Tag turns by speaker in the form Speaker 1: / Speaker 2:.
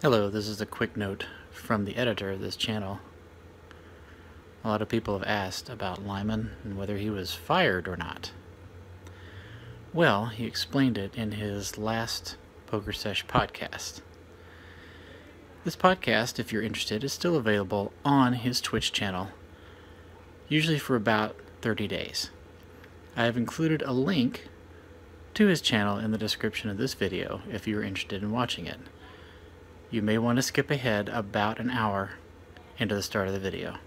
Speaker 1: Hello, this is a quick note from the editor of this channel. A lot of people have asked about Limon and whether he was fired or not. Well, he explained it in his last Poker Sesh podcast. This podcast, if you're interested, is still available on his Twitch channel, usually for about 30 days. I have included a link to his channel in the description of this video if you're interested in watching it you may want to skip ahead about an hour into the start of the video.